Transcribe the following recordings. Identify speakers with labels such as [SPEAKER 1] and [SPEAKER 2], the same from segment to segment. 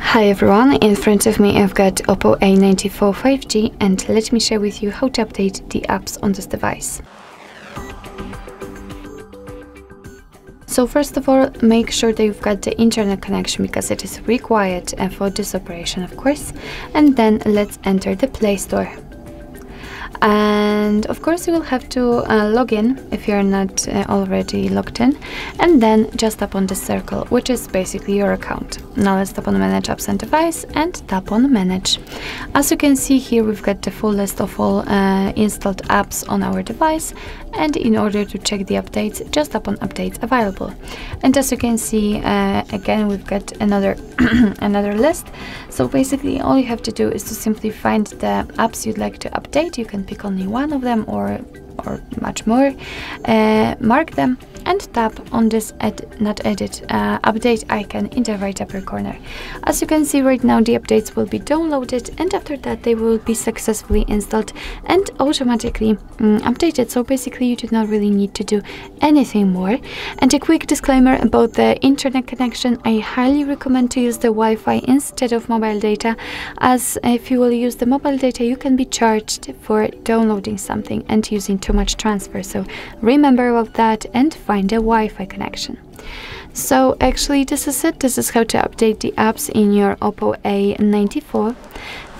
[SPEAKER 1] Hi everyone, in front of me I've got Oppo A94 5G and let me share with you how to update the apps on this device. So first of all, make sure that you've got the internet connection because it is required uh, for this operation of course. And then let's enter the Play Store and of course you will have to uh, log in if you're not uh, already logged in. And then just tap on the circle which is basically your account. Now let's tap on manage apps and device and tap on manage. As you can see here we've got the full list of all uh, installed apps on our device. And in order to check the updates just tap on updates available. And as you can see uh, again we've got another another list. So basically all you have to do is to simply find the apps you'd like to update. You can pick only one of them or or much more uh, mark them and tap on this ed not edit uh, update icon in the right upper corner. As you can see right now the updates will be downloaded and after that they will be successfully installed and automatically um, updated. So basically you do not really need to do anything more. And a quick disclaimer about the internet connection. I highly recommend to use the Wi-Fi instead of mobile data as if you will use the mobile data you can be charged for downloading something and using too much transfer. So remember about that and find a Wi-Fi connection. So actually this is it. This is how to update the apps in your Oppo A94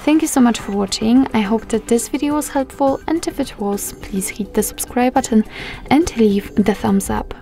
[SPEAKER 1] Thank you so much for watching, I hope that this video was helpful and if it was, please hit the subscribe button and leave the thumbs up.